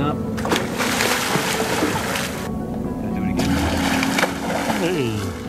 up. Gotta do it again. Hey.